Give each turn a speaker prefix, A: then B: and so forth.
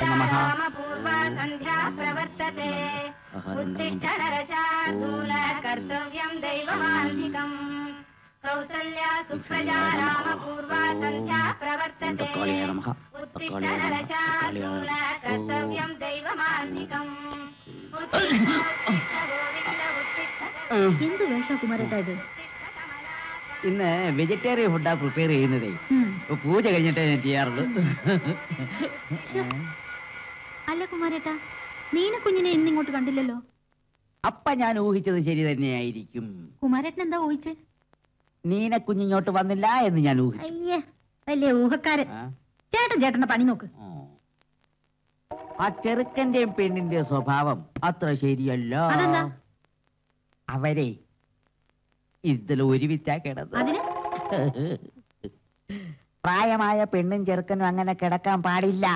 A: नमः पूर्वसन्ध्या प्रवर्तते उत्तिष्ठ नरशार्दूल कर्तव्यं दैवमान्धिकम् कौसल्या
B: सुप्रजा रामपूर्वा
A: सन्ध्या
B: प्रवर्तते उत्तिष्ठ
A: नरशार्दूल कर्तव्यं दैवमान्धिकम्
C: ಹಿಂದೂ ವೇಷ ಕುಮಾರಟ ಇದು
B: ഇന്ന് വെജിറ്റേറിയൻ ഫുഡാ പ്രിപ്പയർ ചെയ്യുന്നതേ. പൂജ കഴിഞ്ഞിട്ടേ ഞാൻ ചെയ്യാറുള്ളൂ.
C: അല്ല കുമാരേട്ടാ നീന കുഞ്ഞിനെ എന്നിങ്ങോട്ട് കണ്ടില്ലല്ലോ?
B: അപ്പ ഞാൻ ഊഹിച്ചത് ശരി തന്നെയായിരിക്കും.
C: കുമാരേട്ടൻ എന്താ ഊഹിച്ചേ?
B: നീന കുഞ്ഞിങ്ങോട്ട് വന്നില്ല എന്ന് ഞാൻ ഊഹിച്ചു.
C: അയ്യേ വലിയ ഊഹക്കാരൻ? ചേട്ടൻ ചേട്ടന്റെ പണി നോക്ക്.
B: ആ. ചെറുക്കന്റെയും പെണ്ണിന്റെയും സ്വഭാവം അത്ര ശരിയല്ല? അവരെ ഇതിൽ ഒരു വിറ്റാ
C: കിടന്നു
B: പ്രായമായ പെണ്ണും ചെറുക്കനും അങ്ങനെ കിടക്കാൻ പാടില്ല.